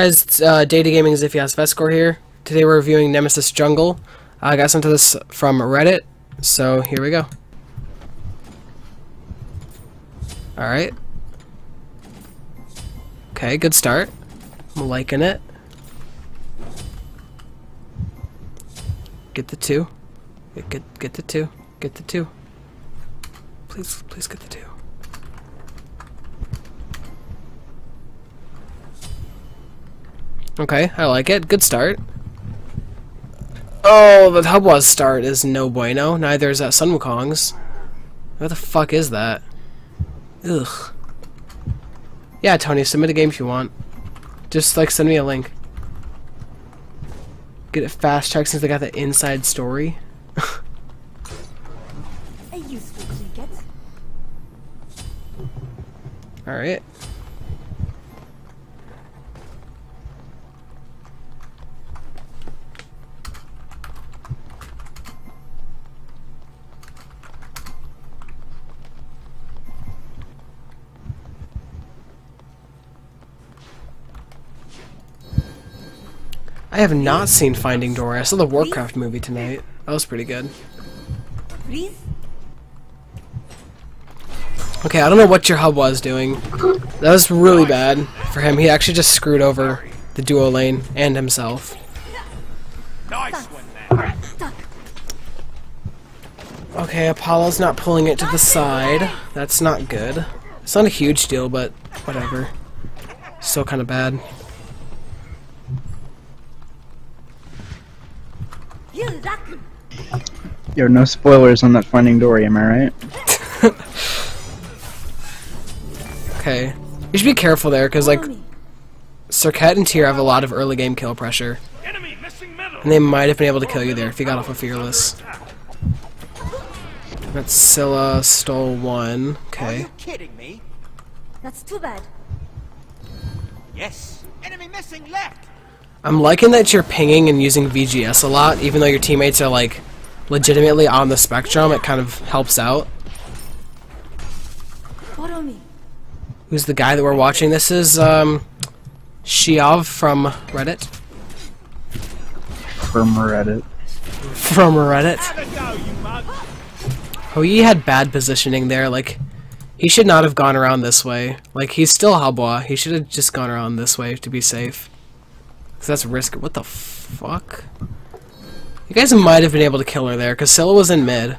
Guys, uh, Deity Gaming XiphiasVescor here. Today we're reviewing Nemesis Jungle. I got sent to this from Reddit, so here we go. Alright. Okay, good start. I'm liking it. Get the two. Get, get, get the two. Get the two. Please, please get the two. Okay, I like it. Good start. Oh, the Hun Batz's start is no bueno. Neither is that Sun Wukong's. What the fuck is that? Ugh. Yeah, Tony, submit a game if you want. Just, like, send me a link. Get it fast checked since they got the inside story. A useful trinket. Alright. I have not seen Finding Dory. I saw the Warcraft movie tonight. That was pretty good. Okay, I don't know what your hub was doing. That was really bad for him. He actually just screwed over the duo lane and himself. Nice one, man. Stuck. Okay, Apollo's not pulling it to the side. That's not good. It's not a huge deal, but whatever. Still kind of bad. You luck. Yo, no spoilers on that Finding Dory, am I right? Okay. You should be careful there, because, like, Follow me. Serqet and Tyr have a lot of early game kill pressure. Enemy missing middle. And they might have been able to kill you there if you got off of Fearless. That's Scylla stole one. Okay. Are Okay. you kidding me? That's too bad. Yes. Enemy missing left. I'm liking that you're pinging and using VGS a lot, even though your teammates are, like, legitimately on the spectrum. It kind of helps out. Who's the guy that we're watching? This is, um, Shiav from Reddit. From Reddit. From Reddit. Have a go, you mug. Oh, he had bad positioning there. Like, he should not have gone around this way. Like, he's still Hun Batz. He should have just gone around this way to be safe. Because that's risk. What the fuck? You guys might have been able to kill her there, because Scylla was in mid.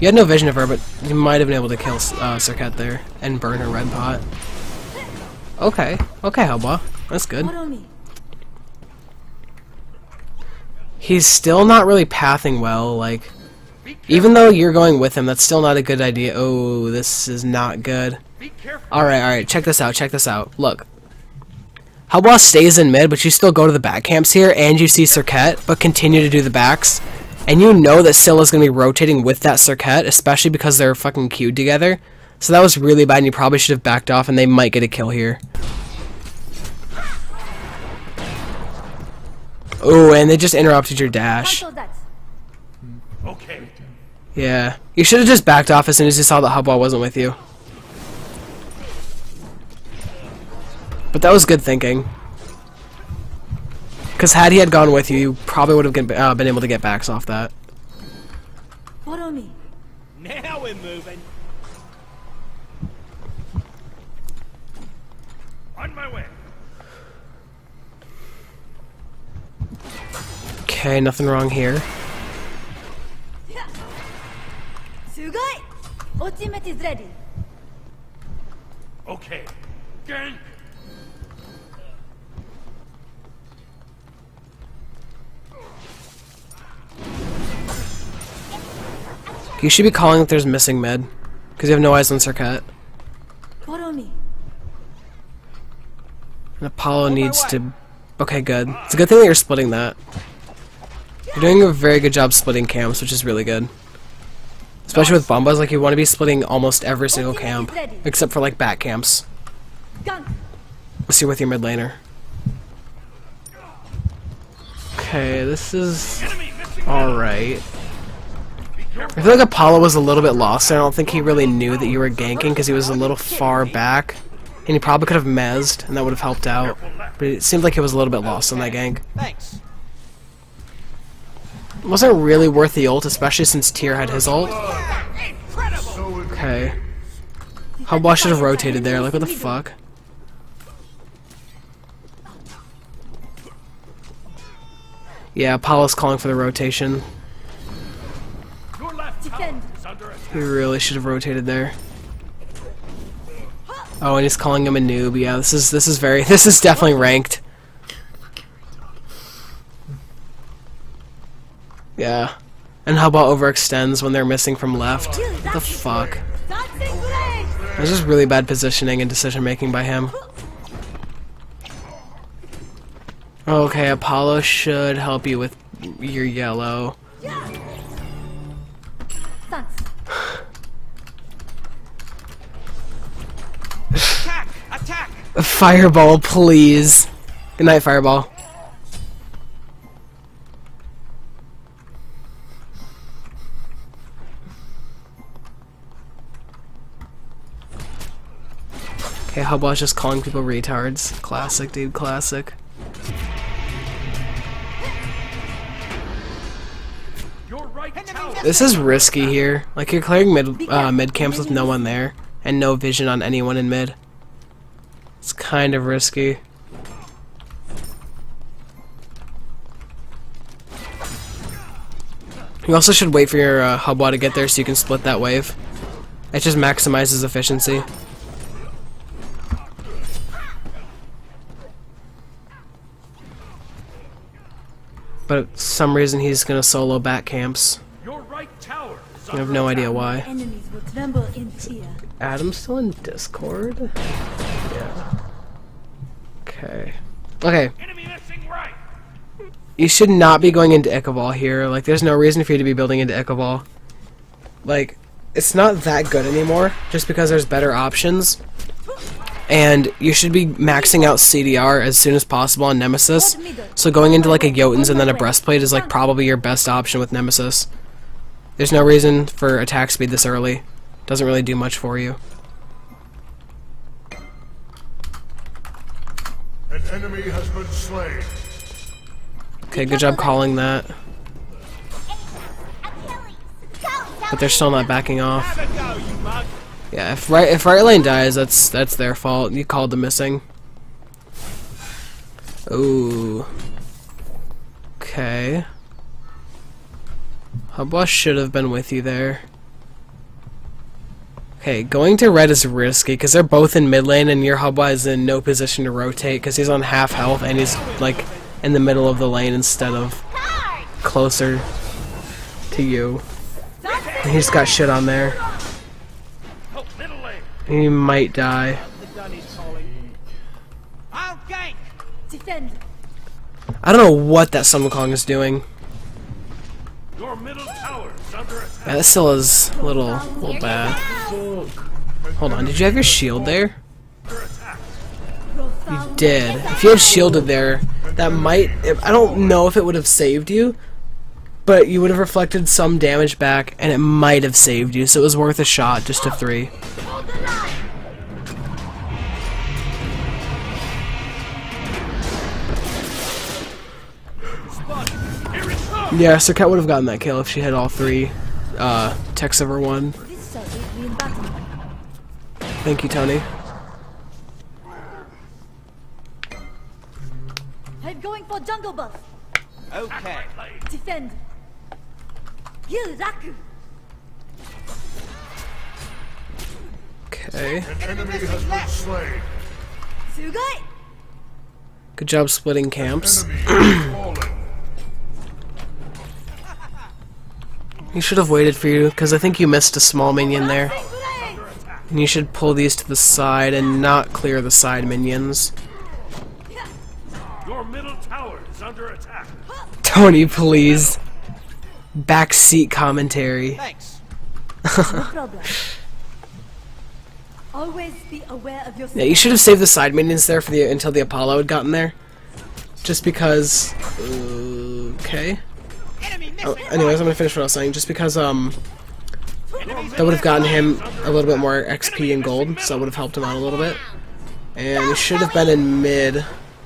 You had no vision of her, but you might have been able to kill uh, Serqet there and burn her red pot. Okay. Okay, Hun Batz. That's good. He's still not really pathing well, like... Even though you're going with him, that's still not a good idea. Oh, this is not good. Alright, alright, check this out, check this out. Look. Hun Batz stays in mid, but you still go to the back camps here, and you see Serqet, but continue to do the backs. And you know that Scylla's gonna be rotating with that Serqet, especially because they're fucking queued together. So that was really bad, and you probably should have backed off, and they might get a kill here. Oh, and they just interrupted your dash. Okay. Yeah. You should have just backed off as soon as you saw that Hun Batz wasn't with you. But that was good thinking. Because had he had gone with you, you probably would have uh, been able to get backs off that. Follow me. Now we're moving. On my way. Okay, nothing wrong here. Sugoi. Ultimate is ready. Okay. Gang. You should be calling if there's missing med, Because you have no eyes on. Follow me. And Apollo needs to... Okay, good. It's a good thing that you're splitting that. You're doing a very good job splitting camps, which is really good. Especially with Bumba's, like you want to be splitting almost every single camp. Except for like back camps. Let's see with your mid laner. Okay, this is alright. I feel like Apollo was a little bit lost. I don't think he really knew that you were ganking because he was a little far back. And he probably could have mezzed, and that would have helped out. But it seemed like he was a little bit lost on that gank. Thanks. It wasn't really worth the ult, especially since Tyr had his ult. Okay. Hun Batz should have rotated there, like what the fuck? Yeah, Apollo's calling for the rotation. He really should have rotated there. Oh, and he's calling him a noob. Yeah, this is this is very this is definitely ranked. Yeah. And how about overextends when they're missing from left? What the fuck? This is really bad positioning and decision making by him. Okay, Apollo should help you with your yellow. Attack! Attack! Fireball, please. Good night, Fireball. Okay, Hun Batz's just calling people retards. Classic, dude, classic. This is risky here. Like, you're clearing mid, uh, mid camps with no one there, and no vision on anyone in mid. It's kind of risky. You also should wait for your uh, Hun Batz to get there so you can split that wave. It just maximizes efficiency. But some reason he's gonna solo back camps. Your right tower I have no idea why. Enemies will tremble in fear. Adam's still in Discord? Yeah. Okay. Okay, right. you should not be going into Ichaival here. Like, there's no reason for you to be building into Ichaival. Like, it's not that good anymore, just because there's better options. And you should be maxing out CDR as soon as possible on Nemesis. So going into like a Jotunn's and then a Breastplate is like probably your best option with Nemesis. There's no reason for attack speed this early. Doesn't really do much for you. An enemy has been slain. Okay, good job calling that. But they're still not backing off. Yeah, if right if right lane dies, that's that's their fault. You called the missing. Ooh. Okay. Hun Batz should have been with you there. Okay, going to red is risky because they're both in mid lane and your Hun Batz is in no position to rotate because he's on half health and he's like in the middle of the lane instead of closer to you. And he's got shit on there. He might die. I don't know what that Sun Wukong is doing. Your middle tower. Yeah, this still is a little, little bad. Hold on, did you have your shield there? You did. If you had shielded there, that might... I don't know if it would have saved you, but you would have reflected some damage back, and it might have saved you, so it was worth a shot just to three. Here it comes. Yeah, so Cat would have gotten that kill if she had all three uh, techs of her one. This shall aid me in battle. Thank you, Tony. I'm going for jungle buff. Okay. Defend. You Raku. Okay. An enemy has been slain. Sugoi. Good job splitting camps. Enemy. He should have waited for you, because I think you missed a small minion there. And you should pull these to the side and not clear the side minions. Your middle tower is under attack. Tony, please. Backseat commentary. Thanks. No problem. Always be aware of your Yeah, you should have saved the side minions there for the until the Apollo had gotten there. Just because. Okay. Oh, anyways, I'm gonna finish what I was saying. Just because um, that would have gotten him a little bit more XP and gold, so that would have helped him out a little bit. And you should have been in mid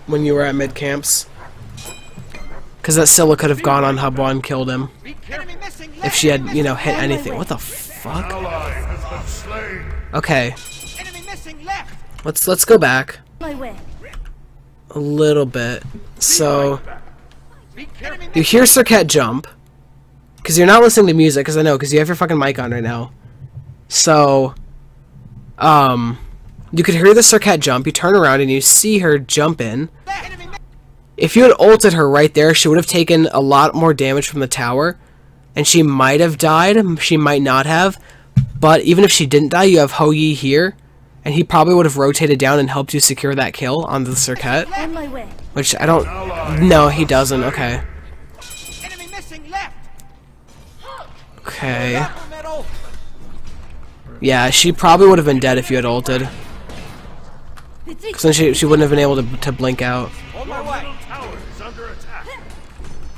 when you were at mid camps. Because that Scylla could have gone on Hun Batz and killed him. If she had, you know, hit anything. What the fuck? Ally has been slain. Okay. Let's let's go back a little bit. So you hear Serqet jump because you're not listening to music. Because I know because you have your fucking mic on right now. So, um, you could hear the Serqet jump. You turn around and you see her jump in. If you had ulted her right there, she would have taken a lot more damage from the tower, and she might have died. She might not have. But even if she didn't die, you have Hou Yi here, and he probably would have rotated down and helped you secure that kill on the Serqet. On my way. Which I don't. No, he doesn't. Okay. Enemy missing left. Okay. Yeah, she probably would have been dead if you had ulted. Retreat. Because then she, she wouldn't have been able to, to blink out. On my Your way. middle tower is under attack.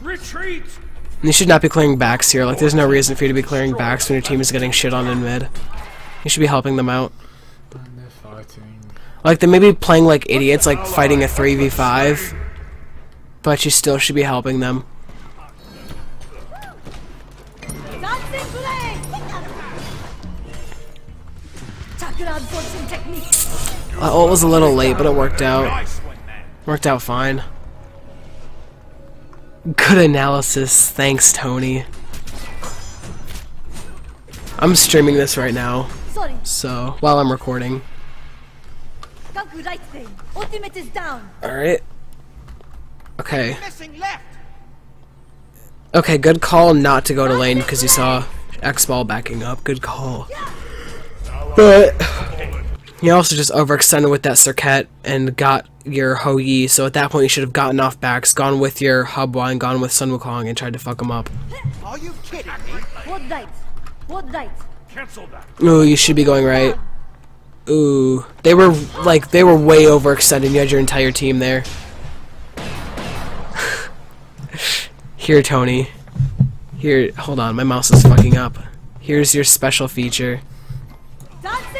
Retreat! And you should not be clearing backs here. Like, there's no reason for you to be clearing backs when your team is getting shit on in mid. You should be helping them out. Fighting. Like, they may be playing like idiots, like fighting a 3v5. But you still should be helping them. Dancing flame. Chakra absorption technique. Uh, oh, it was a little late, but it worked out. Nice one, man. Worked out fine. Good analysis. Thanks, Tony. I'm streaming this right now, so while I'm recording. Gaku right thing. Ultimate is down. Alright. Okay. Okay, good call not to go to lane because you saw X-Ball backing up. Good call. But you also just overextended with that Serqet and got your Hou Yi, so at that point you should have gotten off backs, gone with your Hun Batz and gone with Sun Wukong and tried to fuck him up. Are you kidding me? What right? What right? Cancel that. Ooh, you should be going right. Ooh. They were, like, they were way overextended. You had your entire team there. Here, Tony. Here, hold on, my mouse is fucking up. Here's your special feature.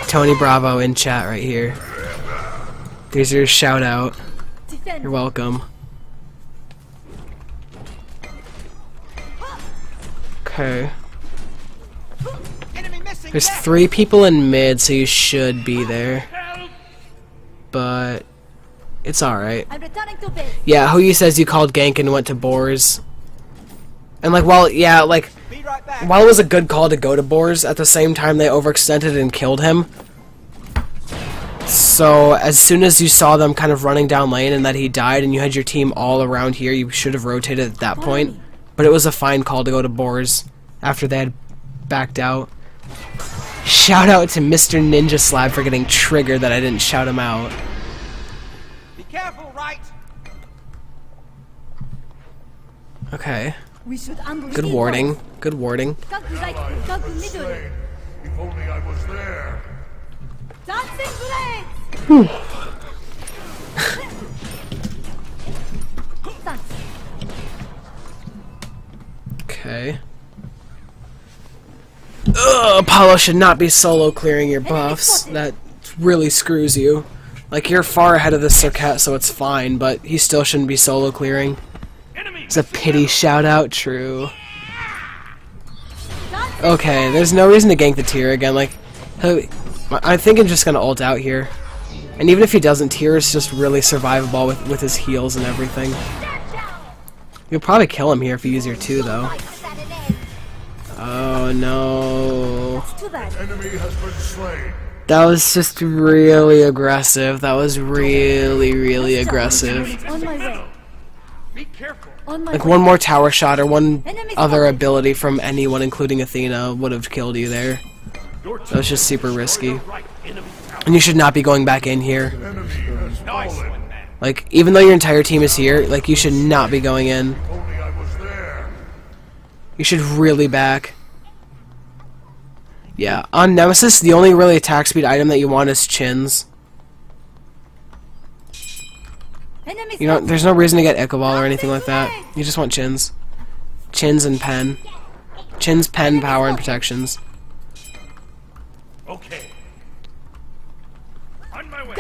Tony Bravo in chat right here. There's your shout out. You're welcome. Okay. Enemy missing There's three people in mid, so you should be there. But it's alright. I'm returning to base. Yeah, Hou Yi says you called gank and went to Boars. And like while yeah, like Be right back. while it was a good call to go to Boars, at the same time they overextended and killed him. So as soon as you saw them kind of running down lane and that he died and you had your team all around here, you should have rotated at that point. But it was a fine call to go to Boars after they had backed out. Shout out to Mr. Ninja Slab for getting triggered that I didn't shout him out. Be careful, right? Okay. We should ambush Good these warding. boys. Good warding. Gaku hmm. right. Ugh, Apollo should not be solo clearing your buffs. That really screws you. Like, you're far ahead of the Serqet, so it's fine, but he still shouldn't be solo clearing. It's a pity shout out, true. Okay, there's no reason to gank the Tyr again. Like, I think I'm just gonna ult out here. And even if he doesn't, Tyr is just really survivable with, with his heals and everything. You'll probably kill him here if you use your 2, though. Oh no. Too bad. Enemy has been slain. That was just really aggressive. That was really, really aggressive. On my way. Be careful. On my Like one more tower shot or one other ability from anyone, including Athena, would have killed you there. That was just super risky. right. Enemy tower. And you should not be going back in here. Enemy has Nice fallen. one, man. Like, even though your entire team is here, like, you should not be going in. You should really back. Yeah, on Nemesis, the only really attack speed item that you want is Qin's. You know, there's no reason to get Ichaival or anything like that. You just want Qin's. Qin's and pen. Qin's, pen, power, and protections. Okay. On my way.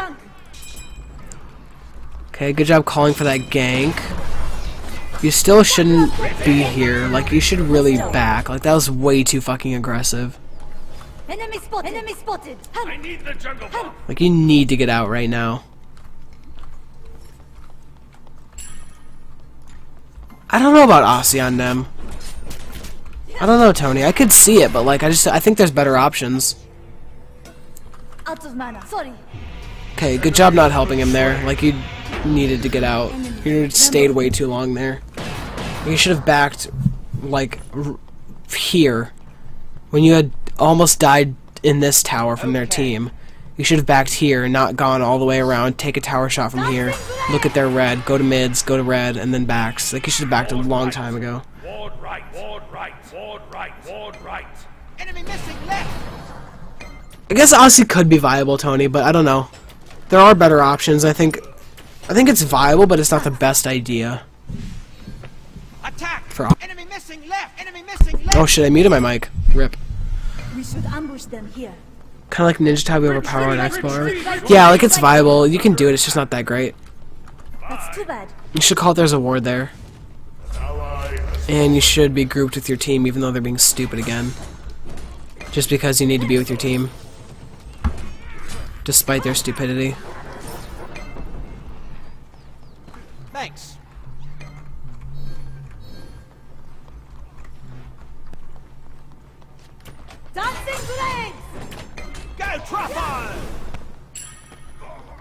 Okay, good job calling for that gank. You still shouldn't be here. Like, you should really back. Like, that was way too fucking aggressive. Enemy spotted. Enemy spotted. I need the jungle buff. Like, you need to get out right now. I don't know about Asi on them. I don't know, Tony. I could see it, but, like, I just, I think there's better options. Out of mana. Sorry. Okay, good job not helping him there. Like, you needed to get out. You stayed way too long there. You should have backed, like, r- here. When you had almost died in this tower from their team. You should have backed here and not gone all the way around, take a tower shot from here, look at their red, go to mids, go to red, and then backs. Like, you should have backed a long time ago. Ward right, ward right, ward right, ward right. Enemy missing left. I guess Asi could be viable, Tony, but I don't know. There are better options. I think I think it's viable, but it's not the best idea. Attack. For- Enemy missing left. Enemy missing left. Oh shit, I muted my mic. Rip. We should ambush them here. Kinda like Ninja Tabi overpower on X-Bar. Yeah, like it's viable. You can do it, it's just not that great. That's too bad. You should call it there's a ward there. And you should be grouped with your team even though they're being stupid again. Just because you need to be with your team. Despite their stupidity. Thanks. Dancing blades. Go Truffle.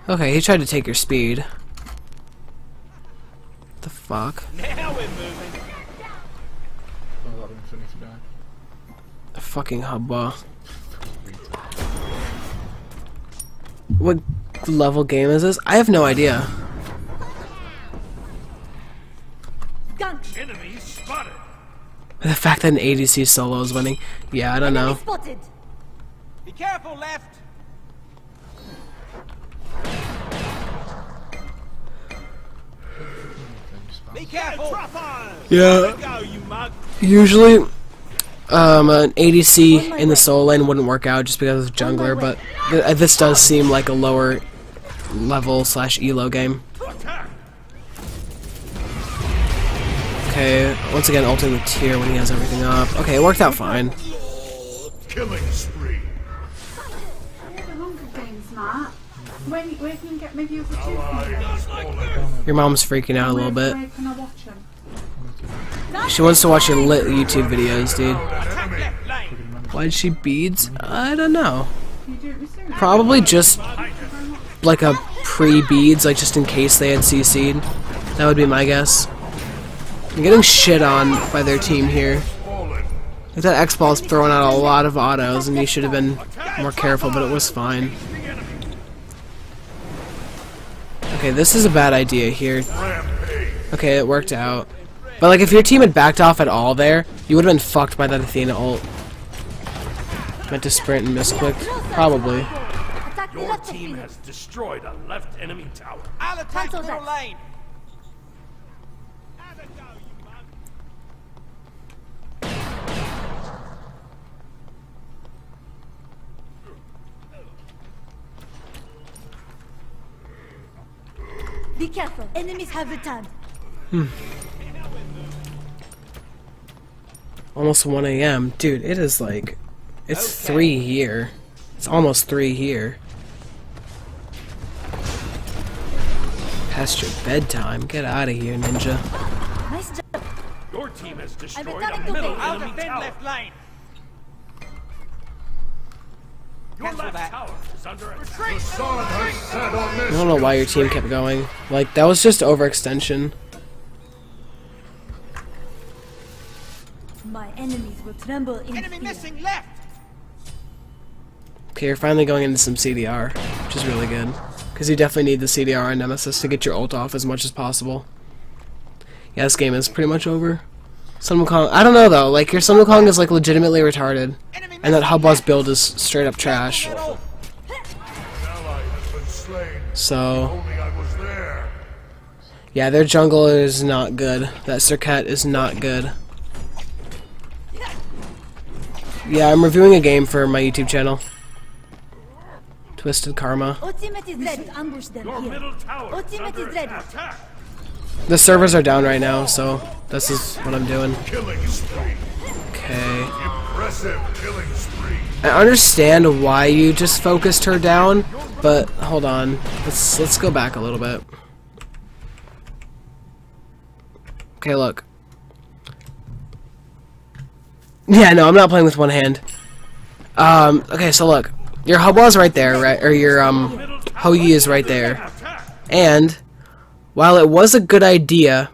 Okay, he tried to take your speed. The fuck? Now we're moving. Oh, that one's funny to die. The fucking Hun Batz. What level game is this? I have no idea. Gank. Enemy spotted. The fact that an ADC solo is winning. Yeah, I don't know. spotted. Be careful left. Be careful. Yeah. Go you mug. Usually, um, an ADC in the solo lane wouldn't work out just because of jungler, but th uh, this does seem like a lower level slash elo game. Okay, once again ulting the Tyr when he has everything up. Okay, it worked out fine. killing spree. Yeah, the Hunger Games, Matt. When, where can you get maybe over two Ally from has fallen. Your mom's freaking out a little bit. She wants to watch your lit YouTube videos, dude. Attack left lane. Why did she beads? I don't know. Probably just like a pre-beads, like just in case they had CC'd. That would be my guess. I'm getting shit on by their team here. Like that X-Ball's throwing out a lot of autos, and you should have been more careful, but it was fine. Okay, this is a bad idea here. Okay, it worked out. But like, if your team had backed off at all there, you would have been fucked by that Athena ult. Meant to sprint and misclicked? Probably. Your team has destroyed a left enemy tower. I'll attack Cancel middle that. lane. Have a go you mug. Be careful. Enemies have returned. Hmm. Almost 1 a.m. Dude, it is like... It's 3 here. It's almost 3 here. Past your bedtime. Get out of here, ninja. Nice job. Your team has destroyed returning a middle base. I'll defend left lane. Your Cancel left that. tower is under attack. Retreat. Sun has set on this. I don't know why your team kept going. Like, that was just overextension. My enemies will tremble in Enemy fear. missing left. Okay, you're finally going into some CDR, which is really good. Because you definitely need the CDR on Nemesis to get your ult off as much as possible. Yeah, this game is pretty much over. Sun Wukong, I don't know though, like your Sun Wukong is like legitimately retarded. And that Hun Batz build is straight up trash. Middle. Ally has been slain. So, Only I was there. yeah, their jungle is not good. That Serqet is not good. Yeah, I'm reviewing a game for my YouTube channel. Twisted Karma. Ultimate is ready to ambush them Your here. middle tower is Ultimate under is ready. attack. The servers are down right now, so this is what I'm doing. Killing spree. Okay. Impressive killing spree. I understand why you just focused her down, but hold on. Let's let's go back a little bit. Okay, look. Yeah, no, I'm not playing with one hand. Um, okay, so look. Your Hun Batz's right there, right? Or your, um, Hou Yi is right there. And, while it was a good idea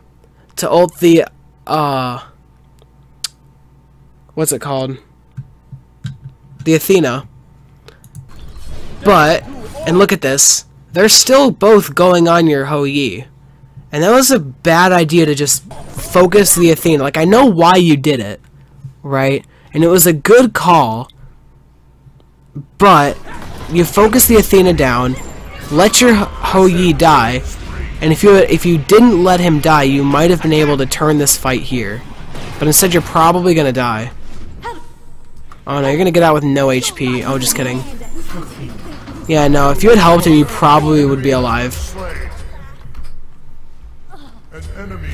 to ult the, uh, what's it called? The Athena. But, and look at this, they're still both going on your Hou Yi. And that was a bad idea to just focus the Athena. Like, I know why you did it, right? And it was a good call, but you focus the Athena down, let your Hou Yi die, and if you if you didn't let him die, you might have been able to turn this fight here. But instead, you're probably gonna die. Oh no, you're gonna get out with no HP. Oh, just kidding. Yeah, no, if you had helped him, you probably would be alive. An enemy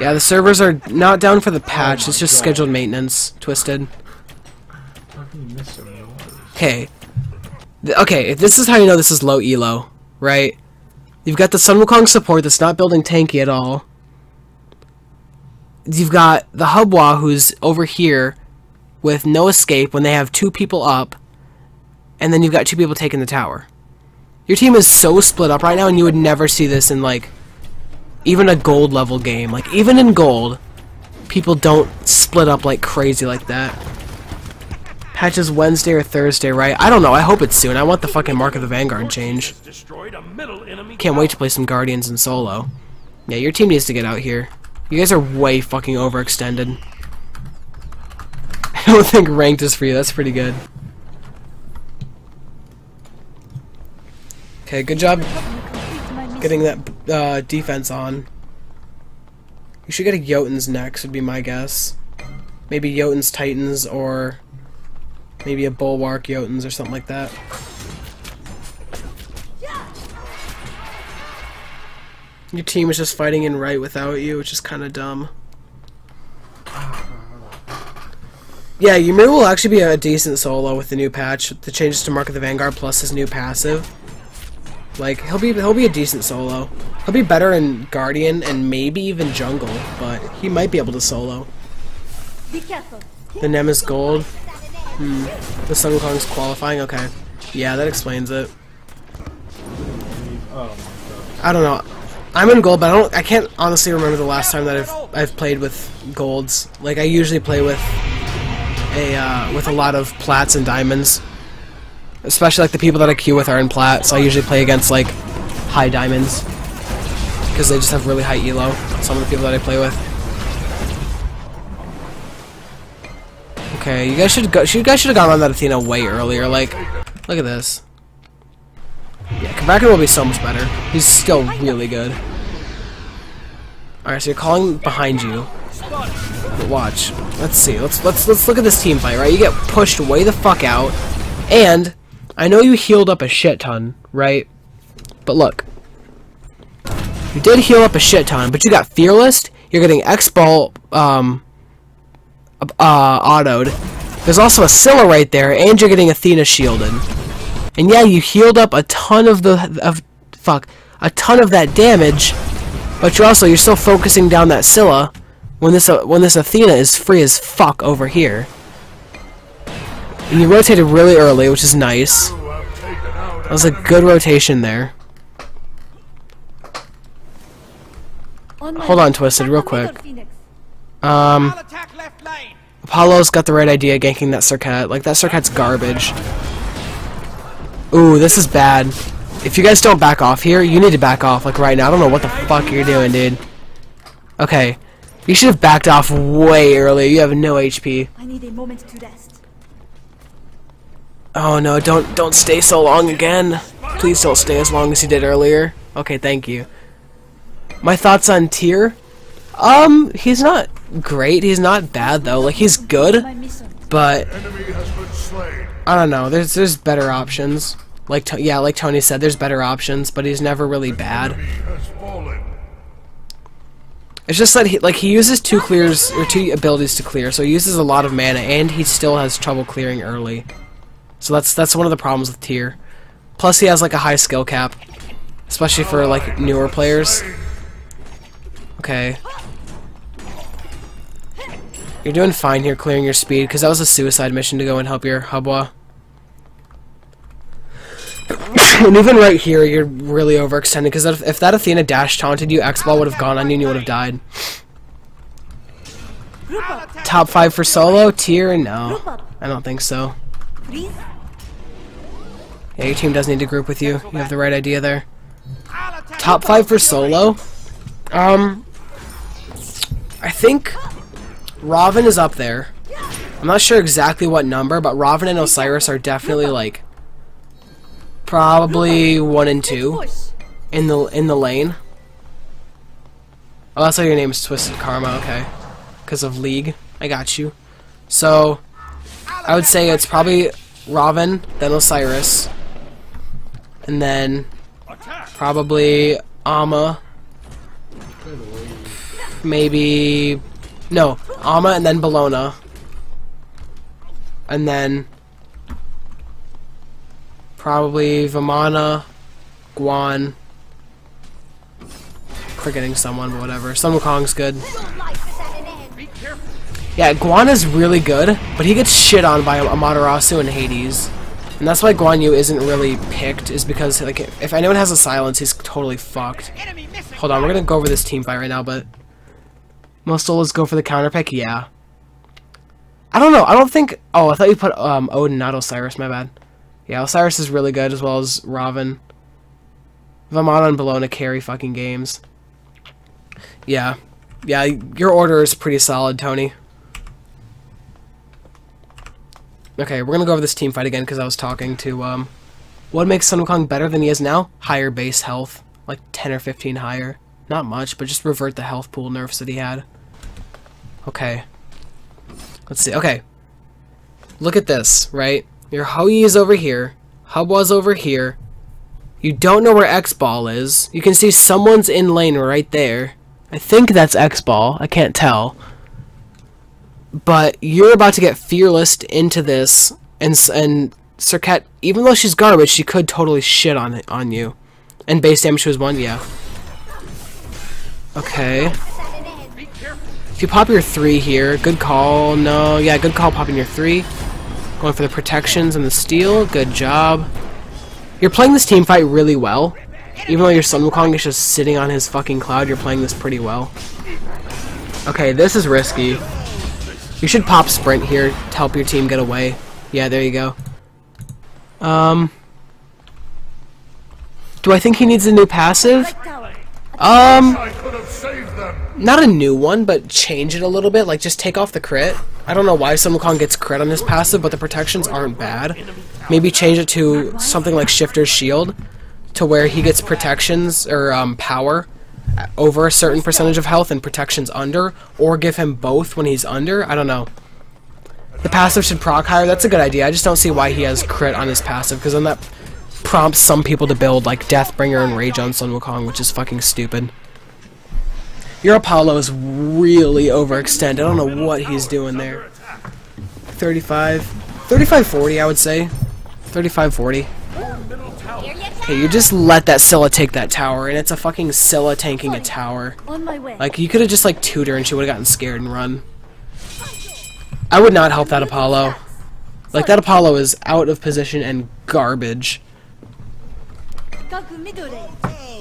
Yeah, the servers are not down for the oh patch, it's just scheduled maintenance. Twisted. How can you miss so many waters? Okay. Okay, this is how you know this is low elo, right? You've got the Sun Wukong support that's not building tanky at all. You've got the Hun Batz who's over here with no escape when they have two people up, and then you've got two people taking the tower. Your team is so split up right now, and you would never see this in like even a gold level game. Like even in gold, people don't split up like crazy like that. Patches Wednesday or Thursday, right? I don't know. I hope it's soon. I want the fucking Mark of the Vanguard change. Can't wait to play some Guardians in solo. Yeah, your team needs to get out here. You guys are way fucking overextended. I don't think ranked is for you. That's pretty good. Okay, good job. Getting that uh, defense on. You should get a Jotunn's next, would be my guess. Maybe Jotunn's Titans or maybe a Bulwark Jotunn's or something like that. Your team is just fighting in right without you, which is kind of dumb. Yeah, Ymir will actually be a decent solo with the new patch. The changes to Mark of the Vanguard plus his new passive. Like he'll be he'll be a decent solo. He'll be better in Guardian and maybe even Jungle, but he might be able to solo. Be careful. The Nem is gold. Hmm. The Sun Wukong's qualifying. Okay. Yeah, that explains it. I don't know. I'm in gold, but I don't. I can't honestly remember the last time that I've I've played with golds. Like I usually play with a uh, with a lot of plats and diamonds. Especially like the people that I queue with are in plat, so I usually play against like high diamonds because they just have really high elo. Some of the people that I play with. Okay, you guys should go. You guys should have gone on that Athena way earlier. Like, look at this. Yeah, Kabaka will be so much better. He's still really good. Alright, so you're calling behind you. But watch. Let's see. Let's let's let's look at this team fight, right? You get pushed way the fuck out. And I know you healed up a shit ton, right? But look. You did heal up a shit ton, but you got fearless, you're getting X-Ball um uh autoed. There's also a Scylla right there, and you're getting Athena shielded. And yeah, you healed up a ton of the of fuck a ton of that damage, but you're also you're still focusing down that Scylla when this uh, when this Athena is free as fuck over here. And you rotated really early, which is nice. You have taken out That was a good rotation there. Hold on. Twisted, real quick. Um, I'll attack left lane. Apollo's got the right idea ganking that Serqet. Like that Serqet's garbage. Ooh, this is bad. If you guys don't back off here, you need to back off like right now. I don't know what the fuck you're doing, dude. Okay. You should have backed off way earlier. You have no HP. I need a moment to rest. Oh no, don't don't stay so long again. Please don't stay as long as you did earlier. Okay, thank you. My thoughts on Tyr? Um, he's not great. He's not bad though. Like he's good, but. I don't know. There's there's better options. Like yeah, like Tony said, there's better options, but he's never really bad. It's just that he like he uses two clears or two abilities to clear, so he uses a lot of mana, and he still has trouble clearing early. So that's that's one of the problems with Tyr. Plus, he has like a high skill cap, especially for like newer players. Okay. You're doing fine here clearing your speed, because that was a suicide mission to go and help your Hun Batz. and even right here, you're really overextended, because if, if that Athena dash taunted you, X-Ball would have gone on you and you would have died. Top 5 for solo? Tyr? No. I don't think so. Yeah, your team does need to group with you. You have the right idea there. Top 5 for solo? Um... I think... Robin is up there. I'm not sure exactly what number, but Robin and Osiris are definitely like probably one and two in the in the lane. Oh, that's why your name is Twisted Karma. Okay, because of League. I got you. So I would say it's probably Robin, then Osiris, and then probably Ama. Maybe no Ama, and then Bellona, and then probably Vamana, Guan. Forgetting someone, but whatever. Sun Wukong's good. Yeah, Guan is really good, but he gets shit on by Amaterasu and Hades. And that's why Guan Yu isn't really picked, is because like if anyone has a silence, he's totally fucked. Hold on, we're gonna go over this team fight right now, but most solos go for the counter pick, yeah. I don't know, I don't think oh I thought you put um Odin, not Osiris, my bad. Yeah, Osiris is really good as well as Raven. Vamana and Bellona carry fucking games. Yeah. Yeah, your order is pretty solid, Tony. Okay, we're gonna go over this team fight again because I was talking to, um... What makes Sun Wukong better than he is now? Higher base health. Like 10 or 15 higher. Not much, but just revert the health pool nerfs that he had. Okay. Let's see. Okay. Look at this, right? Your Hou Yi is over here. Hun Batz's over here. You don't know where X-Ball is. You can see someone's in lane right there. I think that's X-Ball. I can't tell. But you're about to get fearless into this, and and Serqet, even though she's garbage, she could totally shit on it on you. And base damage was one, yeah. Okay. If you pop your three here, good call. No, yeah, good call popping your three. Going for the protections and the steal. Good job. You're playing this team fight really well. Even though your Sun Wukong is just sitting on his fucking cloud, you're playing this pretty well. Okay, this is risky. You should pop sprint here to help your team get away. Yeah, there you go. Um... Do I think he needs a new passive? Um... Not a new one, but change it a little bit. Like, just take off the crit. I don't know why Sun Wukong gets crit on his passive, but the protections aren't bad. Maybe change it to something like Shifter's Shield, to where he gets protections, or um, power, over a certain percentage of health and protections under, or give him both when he's under. I don't know. The passive should proc higher. That's a good idea. I just don't see why he has crit on his passive, because then that prompts some people to build, like, Deathbringer and Rage on Sun Wukong, which is fucking stupid. Your Apollo is really overextended. I don't know what he's doing there. 35. 35 40, I would say. 35 40. Okay, you just let that Scylla take that tower, and it's a fucking Scylla tanking a tower. On my way. Like, you could have just, like, tutor and she would have gotten scared and run. I would not help that Apollo. Like, that Apollo is out of position and garbage.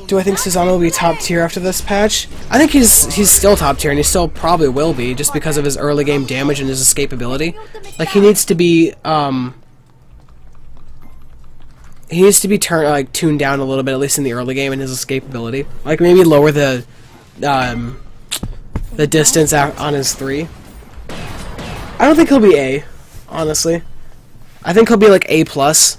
Do I think Susano will be top tier after this patch? I think he's he's still top tier, and he still probably will be, just because of his early game damage and his escapability. Like he needs to be um he needs to be turned like tuned down a little bit, at least in the early game, in his escapability. Like maybe lower the um the distance on his three. I don't think he'll be A, honestly. I think he'll be like A plus.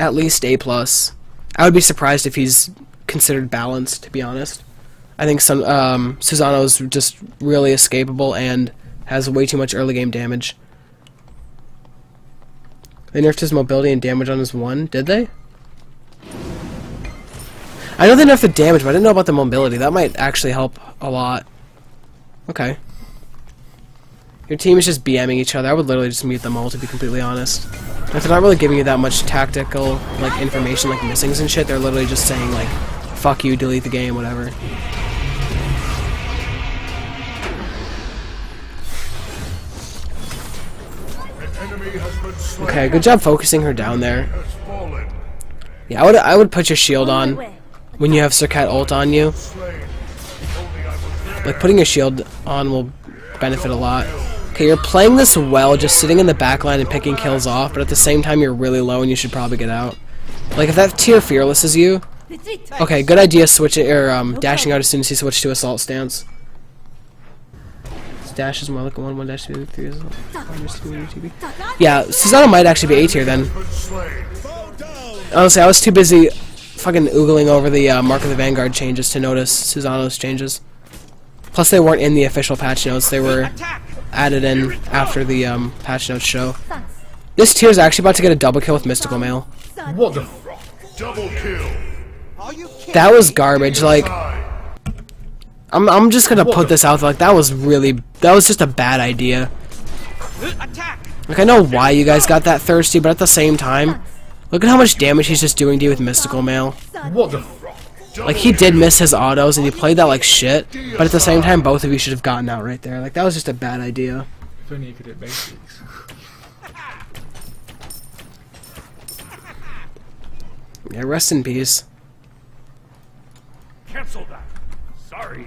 At least A plus. I would be surprised if he's considered balanced, to be honest. I think some um, Susano's just really escapable and has way too much early game damage. They nerfed his mobility and damage on his one, did they? I know they nerfed the damage, but I didn't know about the mobility. That might actually help a lot. Okay. Your team is just BMing each other. I would literally just mute them all, to be completely honest. If they're not really giving you that much tactical, like, information, like missings and shit, they're literally just saying, like, fuck you, delete the game, whatever. Okay, good job focusing her down there. Yeah, I would I would put your shield on when you have Serqet ult on you. Like putting your shield on will benefit a lot. Okay, you're playing this well, just sitting in the back line and picking kills off, but at the same time you're really low and you should probably get out. Like if that Tyr fearless is you, okay, good idea switching or um, dashing out as soon as you switch to assault stance. This Dash is more like a one one dash two three is Yeah, Susano might actually be A tier then. Been slain. Honestly, I was too busy fucking oogling over the uh, Mark of the Vanguard changes to notice Susano's changes. Plus, they weren't in the official patch notes. They were Attack! added in after the um, patch notes show. This Tyr is actually about to get a double kill with Mystical Mail. What the f- Double kill. Are you kidding? That was garbage. Like, Die. I'm, I'm just gonna put this out. Like, that was really, that was just a bad idea. Like, I know why you guys got that thirsty, but at the same time, look at how much damage he's just doing to you with Mystical Mail. What the Like he did miss his autos and he played that like shit, but at the same time both of you should have gotten out right there. Like that was just a bad idea. If only you could hit basics. Yeah, rest in peace. Cancel that. Sorry.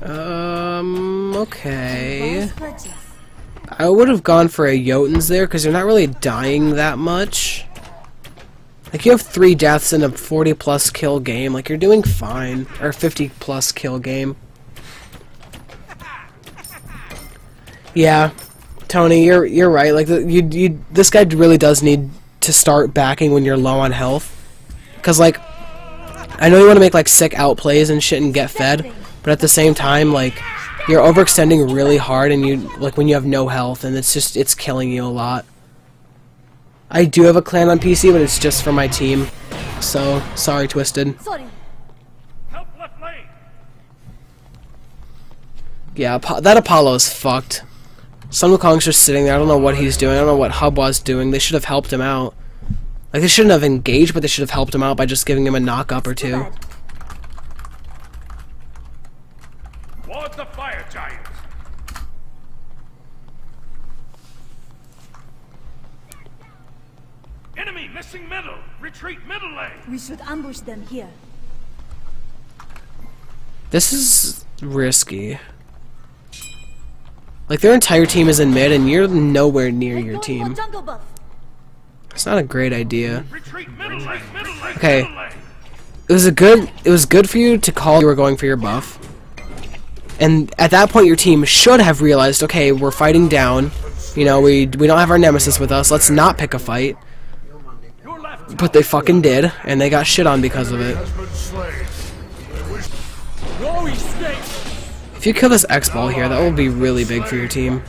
Um, okay. I would have gone for a Jotunn's there because you're not really dying that much. Like you have three deaths in a 40 plus kill game, like you're doing fine. Or 50 plus kill game. Yeah, Tony, you're you're right. Like the, you you this guy really does need to start backing when you're low on health. Cause like I know you want to make like sick outplays and shit and get fed, but at the same time like you're overextending really hard and you like when you have no health and it's just it's killing you a lot. I do have a clan on PC, but it's just for my team. So sorry, Twisted. Sorry. Help left lane. Yeah, that Apollo is fucked. Sun Wukong's just sitting there. I don't know what he's doing. I don't know what Hub was doing. They should have helped him out. Like they shouldn't have engaged, but they should have helped him out by just giving him a knock up or two. Bad. Ward the fire giants. Enemy missing middle. Retreat middle lane. We should ambush them here. This is risky. Like their entire team is in mid, and you're nowhere near We're your going team. For jungle buff. It's not a great idea. Retreat middle lane. Middle lane. Okay. It was a good. It was good for you to call you were going for your buff. And at that point, your team should have realized, okay, we're fighting down. You know, we we don't have our nemesis with us. Let's not pick a fight. But they fucking did, and they got shit on because of it. Has been slain. No escape! If you kill this X ball here, that will be really big for your team.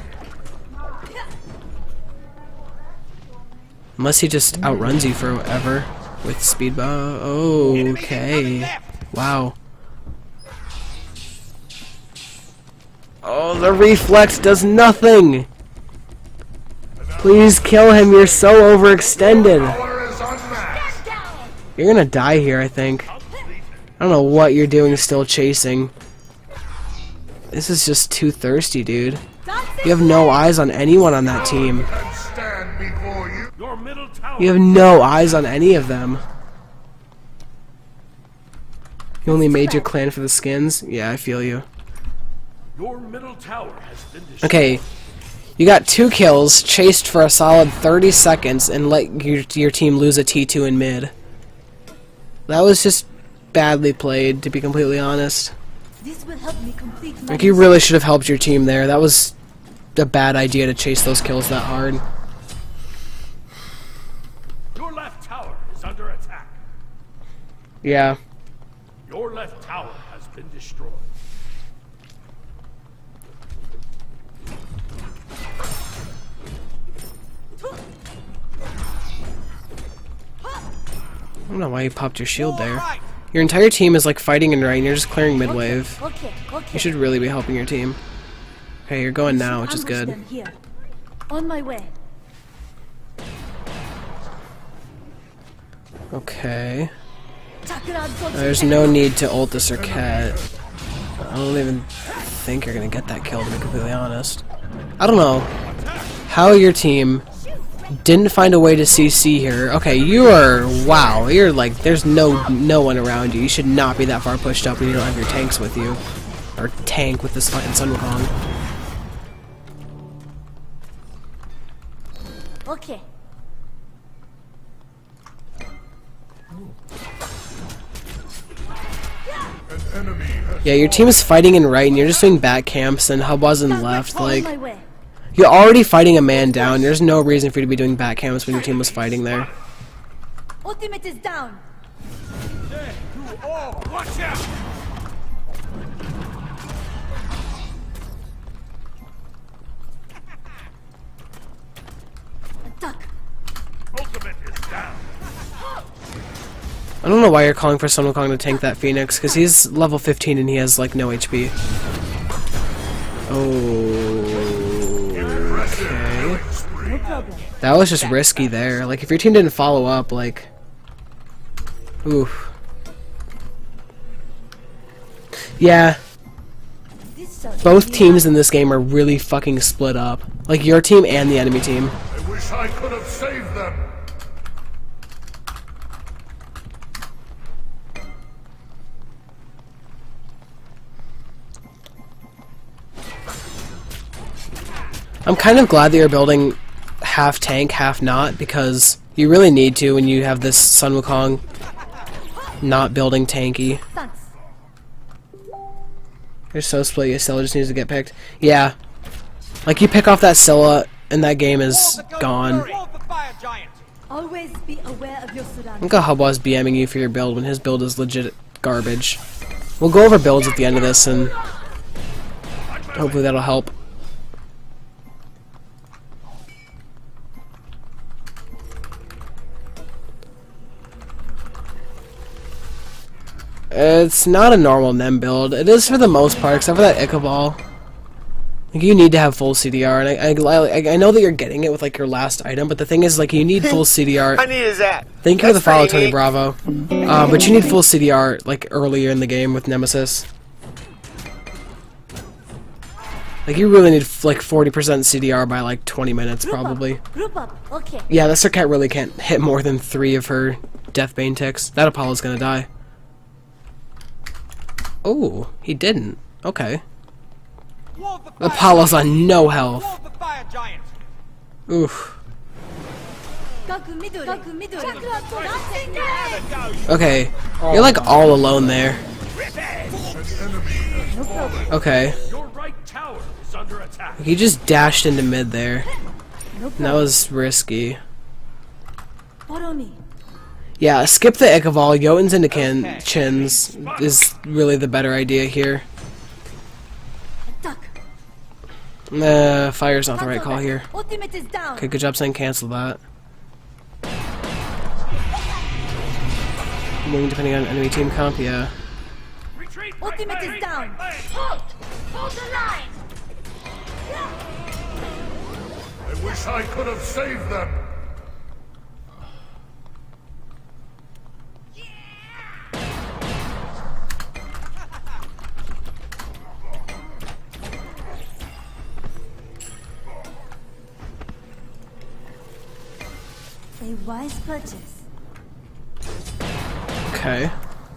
Unless he just outruns you forever with speed bow. Okay. Wow. Oh, the reflex does nothing! Please kill him, you're so overextended. You're gonna die here, I think. I don't know what you're doing still chasing. This is just too thirsty, dude. You have no eyes on anyone on that team. You have no eyes on any of them. You only made your clan for the skins? Yeah, I feel you. Your middle tower has been destroyed. Okay, you got two kills, chased for a solid 30 seconds, and let your, your team lose a T2 in mid. That was just badly played, to be completely honest. This will help me complete my Like, you really should have helped your team there. That was a bad idea to chase those kills that hard. Tower is under attack. Yeah. Your left tower has been destroyed. I don't know why you popped your shield there. Your entire team is like fighting in right and you're just clearing mid wave. Okay, okay. You should really be helping your team. Okay, you're going now, which is good. On my way. Okay. There's no need to ult this Cat. I don't even think you're gonna get that kill, to be completely honest. I don't know how your team didn't find a way to CC here. Okay, you are wow. You're like there's no no one around you. You should not be that far pushed up when you don't have your tanks with you, or tank with this fighting Sun Wukong. Okay. Yeah, your team is fighting in right, and you're just doing back camps, and Hun Batz's in left. Like you're already fighting a man down. There's no reason for you to be doing back camps when your team was fighting there. Ultimate is down. Watch out! Attack. Ultimate is down. I don't know why you're calling for Sun Wukong to tank that Phoenix, because he's level 15 and he has, like, no HP. Oh. Okay. That was just risky there. Like, if your team didn't follow up, like... Oof. Yeah, both teams in this game are really fucking split up. Like, your team and the enemy team. I wish I could have saved I'm kind of glad that you're building half tank, half not, because you really need to when you have this Sun Wukong not building tanky. You're so split, your Scylla just needs to get picked. Yeah. Like, you pick off that Scylla, and that game is gone. Always be aware of your Hun Batz's BMing you for your build when his build is legit garbage. We'll go over builds at the end of this, and hopefully that'll help. It's not a normal NEM build. It is for the most part, except for that Ichaival. Like, you need to have full CDR, and I, I, I, I know that you're getting it with like your last item, but the thing is, like, you need full CDR. I needed that. Thank you for the follow, Tony. Bravo. Uh, but you need full CDR like earlier in the game with Nemesis. Like you really need like 40% CDR by like 20 minutes Group probably. Up. Group up. Okay. Yeah, the Serqet really can't hit more than three of her Deathbane ticks. That Apollo's gonna die. Oh, he didn't. Okay. The Apollo's on no health. Hold the fire giant. Oof. Gaku Midori. Gaku Midori. Chakra absorption. Okay. You're like all alone there. Okay. Your right tower is under attack. He just dashed into mid there. That was risky. Follow me. Yeah, skip the Ichaival, Jotunn's into Qin Okay. Qin's is really the better idea here. Attack. Nah, fire's not the right call here. Ultimate is down. Okay, good job saying cancel that. Moving depending on enemy team comp, yeah. Retreat Ultimate is down. right lane. Hold. Hold the line. I wish I could have saved them. A wise purchase. Okay.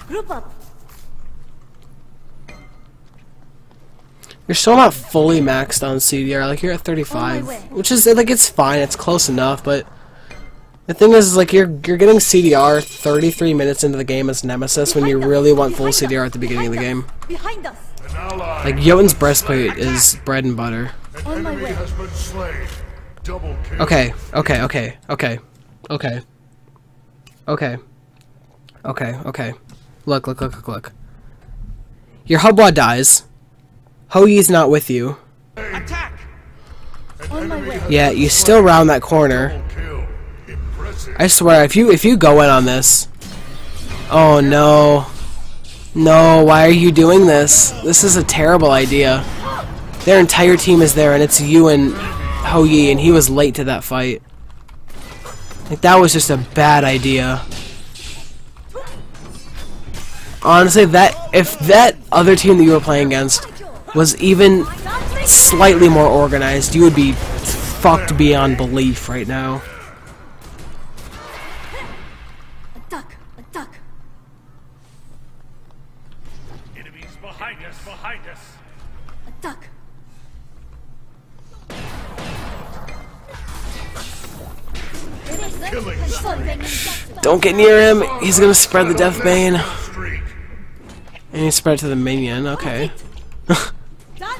Group up. You're still not fully maxed on CDR, like you're at 35. Which is, like, it's fine, it's close enough, but... The thing is, like, you're you're getting CDR 33 minutes into the game as Nemesis when you Behind us. really want full us. CDR at the beginning of the game. Behind us. Like, Jotunn's breastplate is bread and butter. On my way. has been slain. Double kill. Okay, okay, okay, okay, okay, okay, okay, okay. Look, look, look, look, look. Your Hun Batz dies. Hou Yi's not with you. Attack! On my way. Yeah, you still round that corner. I swear, if you if you go in on this, oh no, no, why are you doing this? This is a terrible idea. Their entire team is there, and it's you and Hou Yi, and he was late to that fight. Like that was just a bad idea. Honestly, that if that other team that you were playing against was even slightly more organized, you would be fucked beyond belief right now. Don't get near him. He's gonna spread the death bane. And he spread it to the minion. Okay. I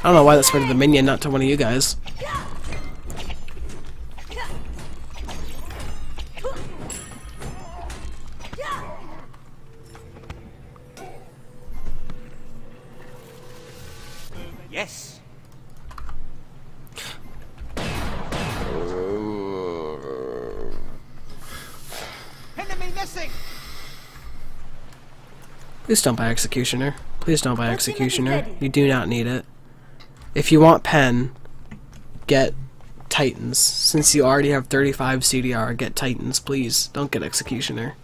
don't know why that spread to the minion, not to one of you guys. Yes. Please don't buy Executioner. Please don't buy Executioner. You do not need it. If you want Pen, get Titans. Since you already have 35 CDR, get Titans, please. Don't get Executioner.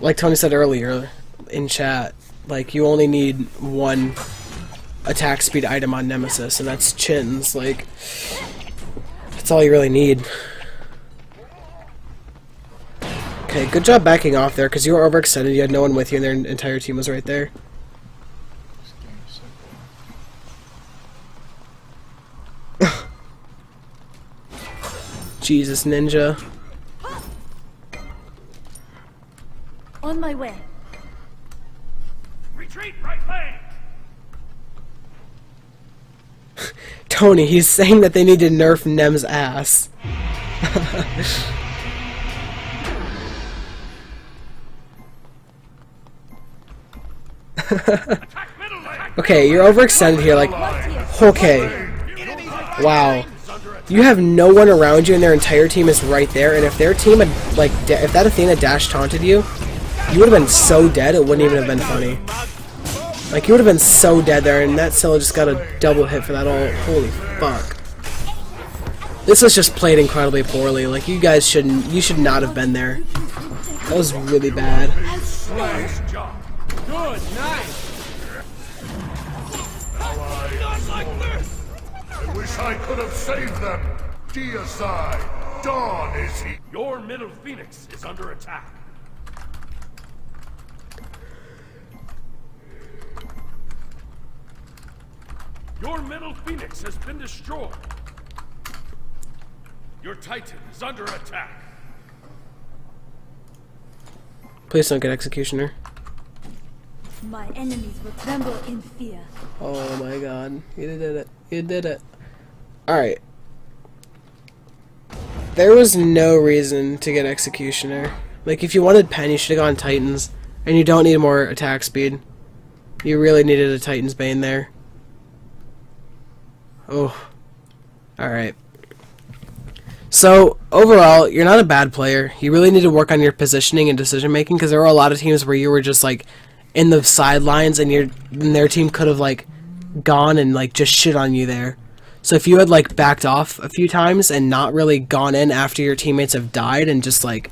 Like Tony said earlier in chat, like you only need one attack speed item on Nemesis, and that's Qin's. Like, that's all you really need. Okay, good job backing off there, because you were overextended, you had no one with you, and their entire team was right there. This game is so Jesus, Ninja. On my way. Retreat, right flank. Tony, he's saying that they need to nerf Nem's ass. Okay, you're overextended here, like, okay. Wow. You have no one around you and their entire team is right there, and if their team had, like, if that Athena dash taunted you, you would have been so dead it wouldn't even have been funny. Like, you would have been so dead there, and that Scylla just got a double hit for that all. Holy fuck. This was just played incredibly poorly. Like, you guys shouldn't, you should not have been there. That was really bad. Nice job. Good, nice! I wish I could have saved them. Deicide, Dawn is he. Your middle phoenix is under attack. Your middle phoenix has been destroyed. Your titan is under attack. Please don't get Executioner. My enemies will tremble in fear. Oh my god. You did it. You did it. Alright. There was no reason to get Executioner. Like, if you wanted Pen, you should have gone Titans. And you don't need more attack speed. You really needed a Titan's Bane there. Oh. Alright. So, overall, you're not a bad player. You really need to work on your positioning and decision making because there were a lot of teams where you were just like in the sidelines and your and their team could have like gone and like just shit on you there. So if you had like backed off a few times and not really gone in after your teammates have died and just like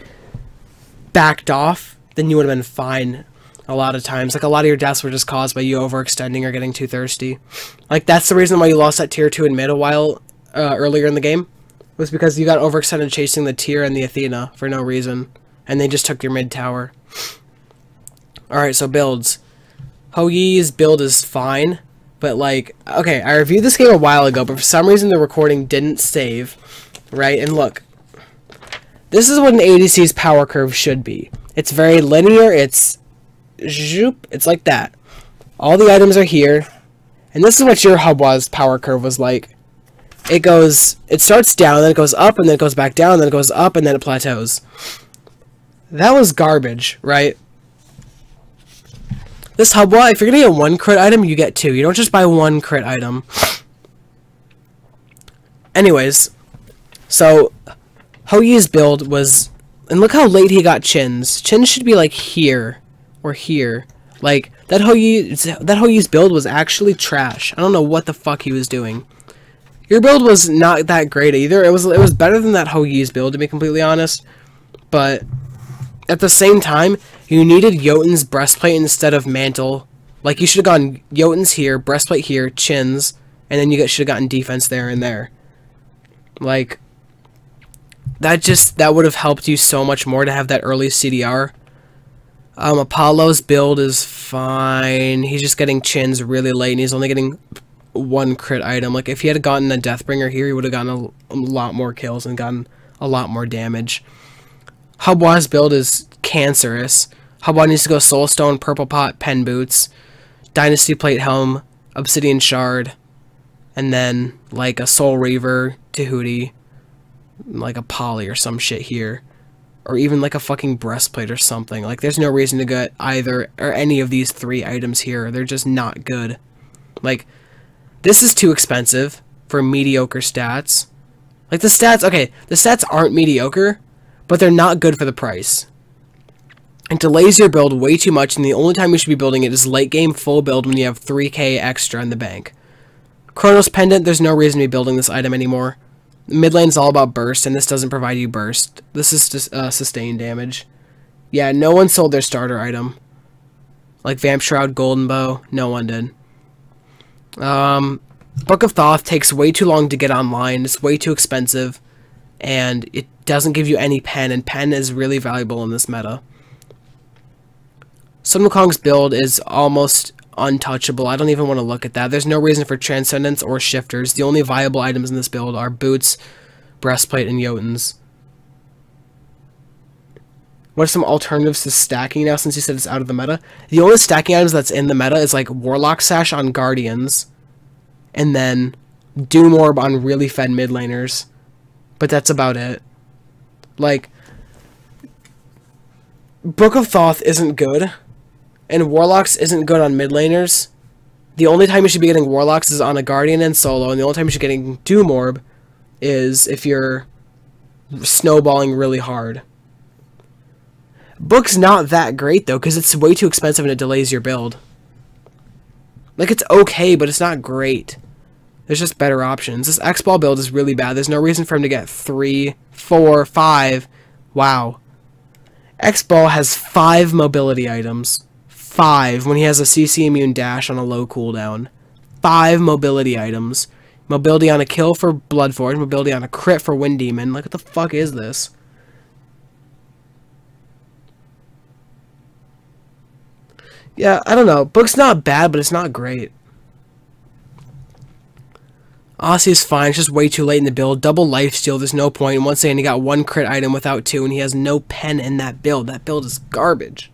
backed off, then you would have been fine a lot of times. Like a lot of your deaths were just caused by you overextending or getting too thirsty. Like that's the reason why you lost that tier 2 in mid a while uh, earlier in the game was because you got overextended chasing the Tyr and the Athena for no reason and they just took your mid tower. Alright, so builds. Hou Yi's build is fine, but like, okay, I reviewed this game a while ago, but for some reason the recording didn't save, right? And look, this is what an ADC's power curve should be. It's very linear, it's zoop, it's like that. All the items are here, and this is what your Hun Batz's power curve was like. It goes, it starts down, then it goes up, and then it goes back down, then it goes up, and then it plateaus. That was garbage, right? This hub Hun Batz, if you're gonna get one crit item, you get two. You don't just buy one crit item. Anyways, so Hou Yi's build was, and look how late he got Qin's. Qin's should be like here or here. Like that Hou Yi, that Hou Yi's build was actually trash. I don't know what the fuck he was doing. Your build was not that great either. It was it was better than that Hou Yi's build to be completely honest, but at the same time, you needed Jotunn's breastplate instead of mantle. Like you should have gone Jotunn's here, breastplate here, Qin's, and then you should have gotten defense there and there. Like that just that would have helped you so much more to have that early CDR. Um, Apollo's build is fine. He's just getting Qin's really late, and he's only getting one crit item. Like if he had gotten a Deathbringer here, he would have gotten a, a lot more kills and gotten a lot more damage. Hun Batz's build is cancerous. Hun Batz needs to go Soulstone, Purple Pot, Pen Boots, Dynasty Plate Helm, Obsidian Shard, and then like a Soul Reaver, Tahuti, like a Poly or some shit here. Or even like a fucking breastplate or something. Like there's no reason to get either or any of these three items here. They're just not good. Like this is too expensive for mediocre stats. Like the stats, okay, the stats aren't mediocre, but they're not good for the price. It delays your build way too much, and the only time you should be building it is late game full build when you have 3k extra in the bank. Chronos Pendant, there's no reason to be building this item anymore. Mid lane is all about burst, and this doesn't provide you burst. This is just uh, sustained damage. Yeah, no one sold their starter item. Like Vamp Shroud, Golden Bow, no one did. Um, Book of Thoth takes way too long to get online. It's way too expensive, and it doesn't give you any pen, and pen is really valuable in this meta. Sun Wukong's build is almost untouchable. I don't even want to look at that. There's no reason for Transcendence or Shifters. The only viable items in this build are Boots, Breastplate, and Jotunn's. What are some alternatives to stacking now since you said it's out of the meta? The only stacking items that's in the meta is like Warlock Sash on Guardians, and then Doom Orb on really fed mid laners. But that's about it. Like, Book of Thoth isn't good, and Warlocks isn't good on mid laners. The only time you should be getting Warlocks is on a Guardian and solo, and the only time you should be getting Doom Orb is if you're snowballing really hard. Book's not that great though, because it's way too expensive and it delays your build. Like it's okay, but it's not great. There's just better options. This X-Ball build is really bad. There's no reason for him to get three, four, five. Wow. X-Ball has five mobility items. Five when he has a CC immune dash on a low cooldown. Five mobility items. Mobility on a kill for Bloodforge, mobility on a crit for Wind Demon. Like what the fuck is this? Yeah, I don't know. Book's not bad, but it's not great. Asi's fine. It's just way too late in the build. Double life steal. There's no point. Once again, he got one crit item without two, and he has no pen in that build. That build is garbage.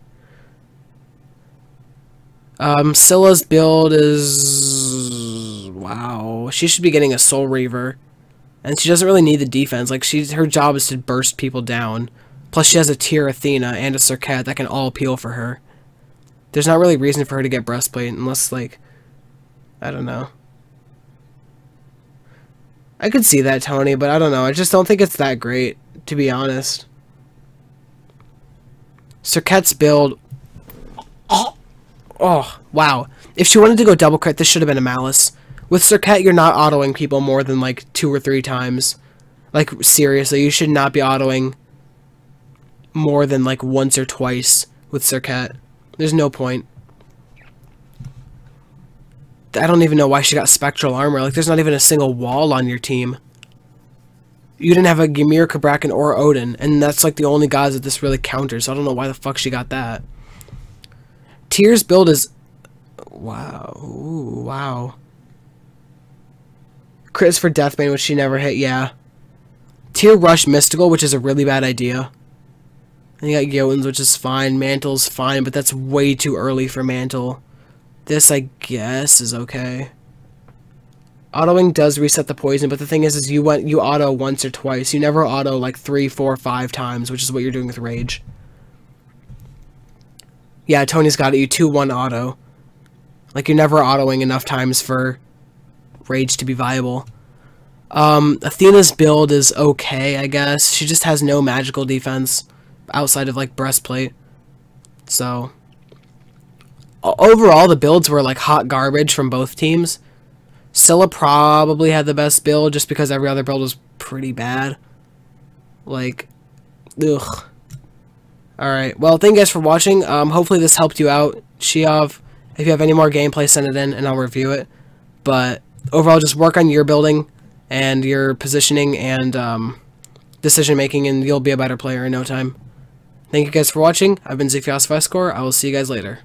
Um, Scylla's build is... Wow. She should be getting a Soul Reaver. And she doesn't really need the defense. Like, she's her job is to burst people down. Plus, she has a Tyr Athena and a Serqet that can all appeal for her. There's not really reason for her to get breastplate unless like I don't know. I could see that, Tony, but I don't know. I just don't think it's that great, to be honest. Serqet's build. Oh, oh, wow. If she wanted to go double crit, this should have been a Malice. With Serqet, you're not autoing people more than like two or three times. Like, seriously, you should not be autoing more than like once or twice with Serqet. There's no point. I don't even know why she got spectral armor. Like, there's not even a single wall on your team. You didn't have a Ymir, Cabrakan, or Odin, and that's like the only guys that this really counters. So I don't know why the fuck she got that. Tyr's build is... Wow. Ooh, wow. Crits for Deathbane, which she never hit, yeah. Tyr Rush Mystical, which is a really bad idea. And you got Jotunn's, which is fine. Mantle's fine, but that's way too early for Mantle. This, I guess, is okay. Autoing does reset the poison, but the thing is, is you went you auto once or twice. You never auto like three, four, five times, which is what you're doing with Rage. Yeah, Tony's got it. You 2-1 auto. Like, you're never autoing enough times for Rage to be viable. Um, Athena's build is okay, I guess. She just has no magical defense outside of, like, Breastplate. So, overall, the builds were, like, hot garbage from both teams. Scylla probably had the best build just because every other build was pretty bad. Like, ugh. Alright, well, thank you guys for watching. Um, hopefully this helped you out. Shiov, if you have any more gameplay, send it in and I'll review it. But overall, just work on your building and your positioning and um, decision making, and you'll be a better player in no time. Thank you guys for watching. I've been XiphiasVescor. I will see you guys later.